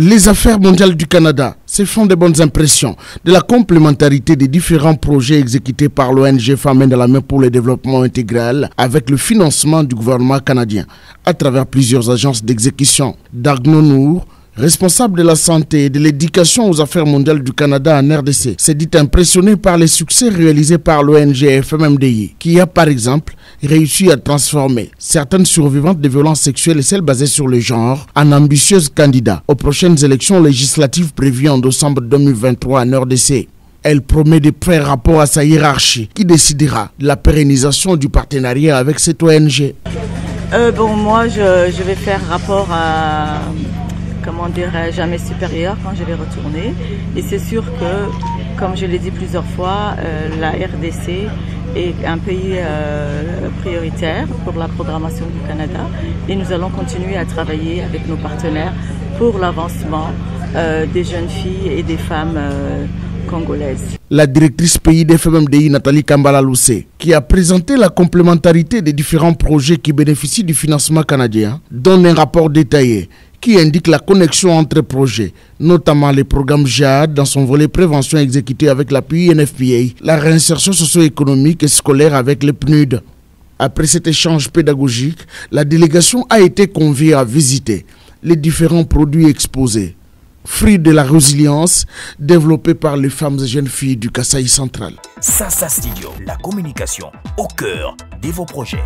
Les affaires mondiales du Canada se font de bonnes impressions de la complémentarité des différents projets exécutés par l'ONG Femmes de la main pour le développement intégral avec le financement du gouvernement canadien à travers plusieurs agences d'exécution. Dagno Nour, responsable de la santé et de l'éducation aux affaires mondiales du Canada en RDC, s'est dit impressionné par les succès réalisés par l'ONG FMMDI, qui a par exemple réussi à transformer certaines survivantes de violences sexuelles et celles basées sur le genre en ambitieuses candidats aux prochaines élections législatives prévues en décembre 2023 en RDC. Elle promet de prêts rapport à sa hiérarchie qui décidera de la pérennisation du partenariat avec cette ONG. Euh, bon, moi, je vais faire rapport à comment dire, jamais supérieur quand je vais retourner. Et c'est sûr que, comme je l'ai dit plusieurs fois, euh, la RDC est un pays euh, prioritaire pour la programmation du Canada et nous allons continuer à travailler avec nos partenaires pour l'avancement euh, des jeunes filles et des femmes congolaises. La directrice pays des FMMDI, Nathalie Kambala Loussé, qui a présenté la complémentarité des différents projets qui bénéficient du financement canadien, donne un rapport détaillé qui indique la connexion entre projets, notamment les programmes JAD dans son volet prévention exécuté avec l'appui NFPA, la réinsertion socio-économique et scolaire avec les PNUD. Après cet échange pédagogique, la délégation a été conviée à visiter les différents produits exposés, fruits de la résilience développés par les femmes et jeunes filles du Kasaï central. Sasa Studio, la communication au cœur de vos projets.